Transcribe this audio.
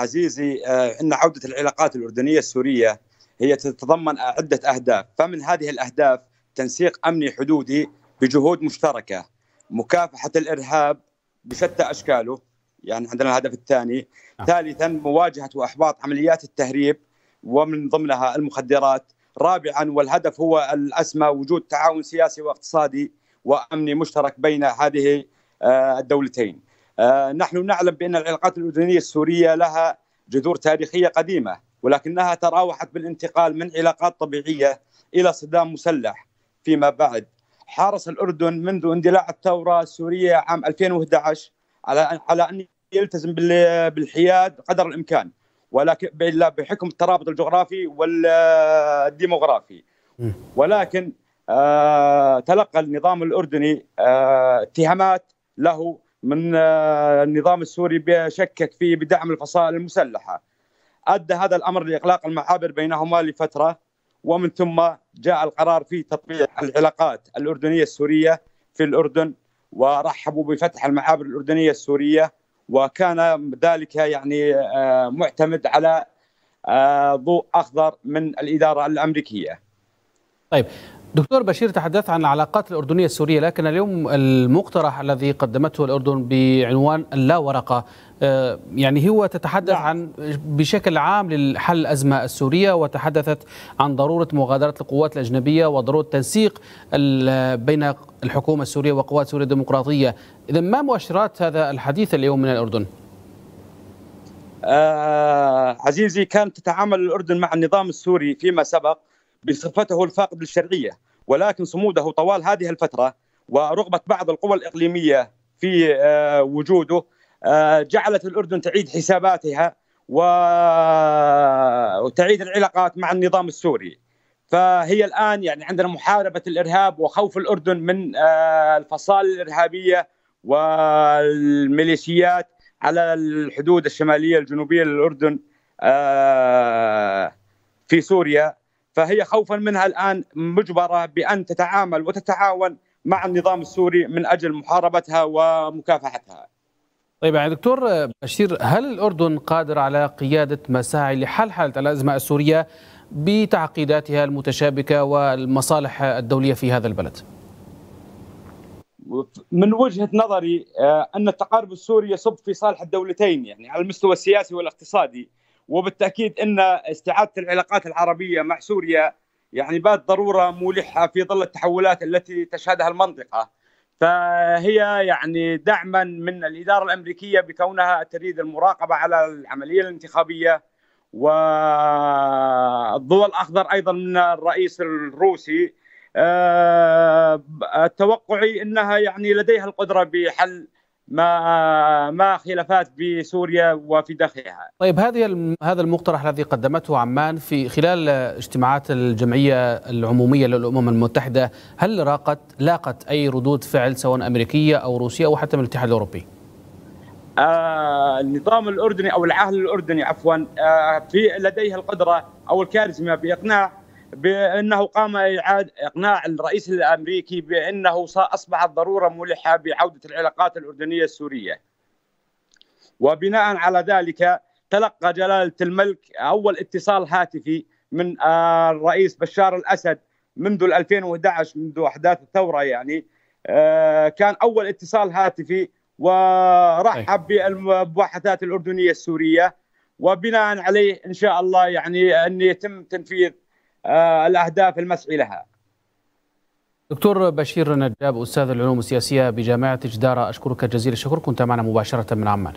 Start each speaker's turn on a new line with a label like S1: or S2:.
S1: عزيزي إن عودة العلاقات الأردنية السورية هي تتضمن عدة أهداف، فمن هذه الأهداف تنسيق أمني حدودي بجهود مشتركة، مكافحة الإرهاب بشتى أشكاله، يعني عندنا الهدف الثاني، آه. ثالثا مواجهة وأحباط عمليات التهريب ومن ضمنها المخدرات، رابعا والهدف هو الأسمى وجود تعاون سياسي واقتصادي وأمني مشترك بين هذه الدولتين. نحن نعلم بأن العلاقات الأردنية السورية لها جذور تاريخية قديمة ولكنها تراوحت بالانتقال من علاقات طبيعية إلى صدام مسلح فيما بعد. حرص الأردن منذ اندلاع الثورة السورية عام 2011 على على أن يلتزم بالحياد قدر الإمكان ولكن بحكم الترابط الجغرافي والديموغرافي. ولكن آه تلقى النظام الأردني آه اتهامات له من آه النظام السوري بشكك فيه بدعم الفصائل المسلحة أدى هذا الأمر لإغلاق المعابر بينهما لفترة ومن ثم جاء القرار في تطبيق العلاقات الأردنية السورية في الأردن ورحبوا بفتح المعابر الأردنية السورية وكان ذلك يعني معتمد على ضوء أخضر من الإدارة الأمريكية.
S2: طيب دكتور بشير تحدث عن العلاقات الأردنية السورية لكن اليوم المقترح الذي قدمته الأردن بعنوان اللا ورقة يعني هو تتحدث عن بشكل عام لحل الأزمة السورية وتحدثت عن ضرورة مغادرة القوات الأجنبية وضرورة تنسيق بين الحكومة السورية وقوات سوريا الديمقراطية إذا ما مؤشرات هذا الحديث اليوم من الأردن؟
S1: آه عزيزي كانت تتعامل الأردن مع النظام السوري فيما سبق بصفته الفاقد للشرعية ولكن صموده طوال هذه الفترة ورغبة بعض القوى الإقليمية في وجوده جعلت الأردن تعيد حساباتها وتعيد العلاقات مع النظام السوري. فهي الآن يعني عندنا محاربة الإرهاب وخوف الأردن من الفصائل الإرهابية والميليشيات على الحدود الشمالية الجنوبية للأردن في سوريا. فهي خوفا منها الآن مجبرة بأن تتعامل وتتعاون مع النظام السوري من أجل محاربتها ومكافحتها.
S2: طيب يعني دكتور بشير هل الأردن قادر على قيادة مساعي لحل حاله الأزمة السورية بتعقيداتها المتشابكة والمصالح الدولية في هذا البلد؟
S1: من وجهة نظري أن التقارب السوري يصب في صالح الدولتين يعني على المستوى السياسي والاقتصادي وبالتأكيد إن استعادة العلاقات العربية مع سوريا يعني بات ضرورة ملحه في ظل التحولات التي تشهدها المنطقة. فهي يعني دعما من الإدارة الأمريكية بكونها تريد المراقبة على العملية الانتخابية والضوء الأخضر أيضا من الرئيس الروسي. التوقعي إنها يعني لديها القدرة بحل ما ما خلافات بسوريا وفي داخلها.
S2: طيب هذه هذا المقترح الذي قدمته عمان في خلال اجتماعات الجمعية العمومية للأمم المتحدة هل لاقت لاقت أي ردود فعل سواء أمريكية أو روسية أو حتى من الاتحاد الأوروبي؟
S1: آه النظام الأردني أو العهد الأردني عفوا آه في لديه القدرة أو الكاريزما بإقناع بأنه قام اعاده إقناع الرئيس الأمريكي بأنه اصبحت ضروره ملحة بعودة العلاقات الأردنية السورية. وبناء على ذلك تلقى جلالة الملك أول اتصال هاتفي من الرئيس بشار الأسد منذ 2011 منذ أحداث الثورة يعني. كان أول اتصال هاتفي ورحب بالمباحثات الأردنية السورية. وبناء عليه إن شاء الله يعني أن يتم تنفيذ الأهداف المسعي لها.
S2: دكتور بشير نجاب أستاذ العلوم السياسية بجامعة جدارة أشكرك جزيل الشكر كنت معنا مباشرة من عمان.